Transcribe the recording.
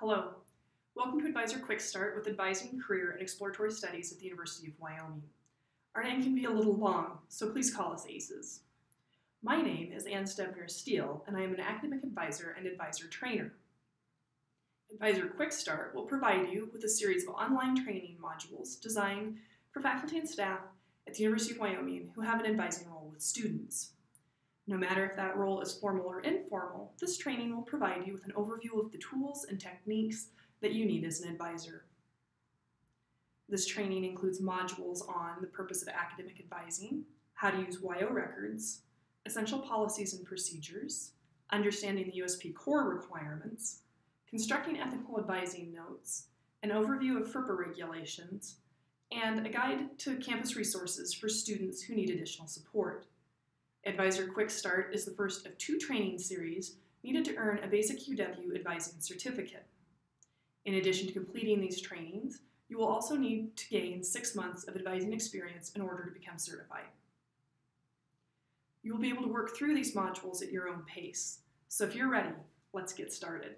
Hello. Welcome to Advisor Quick Start with Advising Career and Exploratory Studies at the University of Wyoming. Our name can be a little long, so please call us ACEs. My name is Ann Stebner Steele, and I am an academic advisor and advisor trainer. Advisor Quick Start will provide you with a series of online training modules designed for faculty and staff at the University of Wyoming who have an advising role with students. No matter if that role is formal or informal, this training will provide you with an overview of the tools and techniques that you need as an advisor. This training includes modules on the purpose of academic advising, how to use WyoRecords, essential policies and procedures, understanding the USP core requirements, constructing ethical advising notes, an overview of FERPA regulations, and a guide to campus resources for students who need additional support. Advisor Quick Start is the first of two training series needed to earn a basic UW advising certificate. In addition to completing these trainings, you will also need to gain six months of advising experience in order to become certified. You will be able to work through these modules at your own pace, so if you're ready, let's get started.